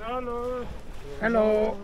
Hello. Hello.